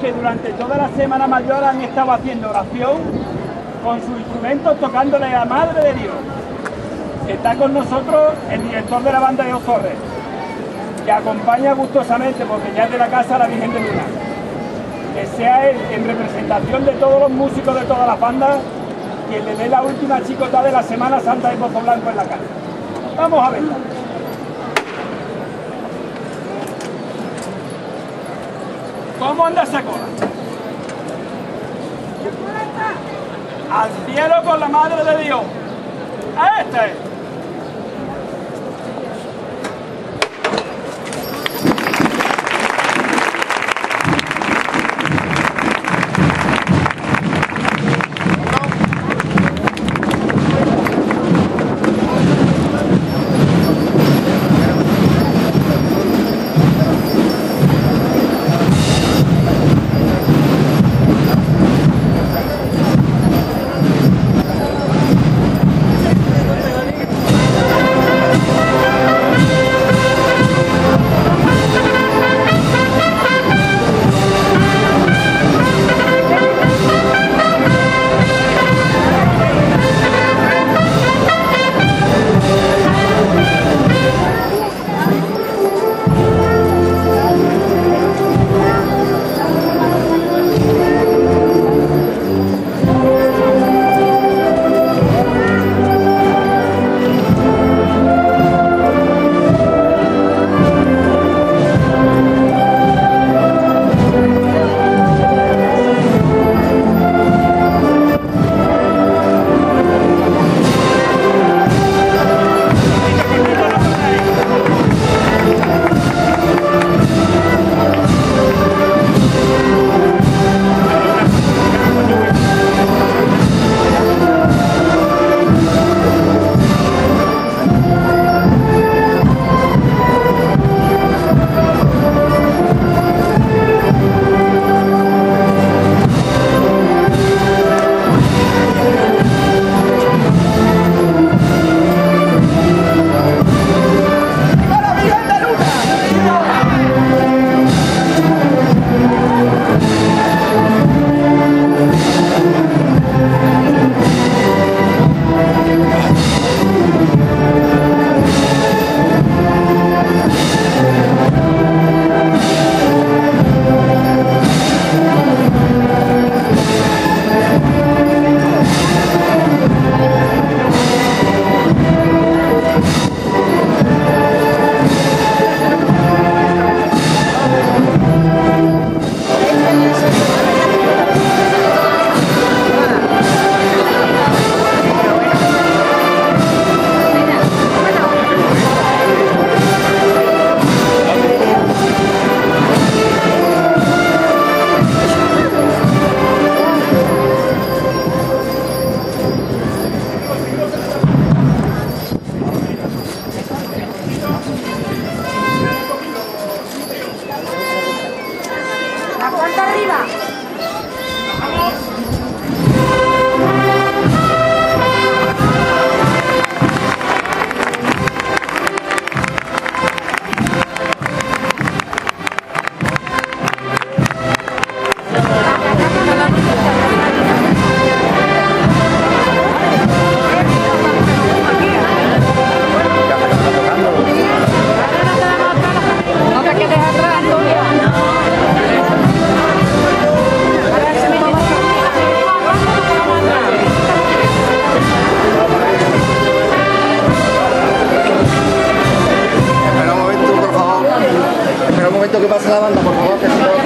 que durante toda la Semana Mayor han estado haciendo oración con sus instrumentos tocándole a Madre de Dios. Está con nosotros el director de la banda de Ozorres, que acompaña gustosamente, porque ya es de la casa la Virgen de Luna. Que sea él, en representación de todos los músicos de todas las bandas, quien le dé la última chicota de la Semana Santa de Pozo Blanco en la casa. Vamos a verla. ¿Cómo anda esa cola? Al cielo con la madre de Dios. A este. que pase la banda, por favor. Que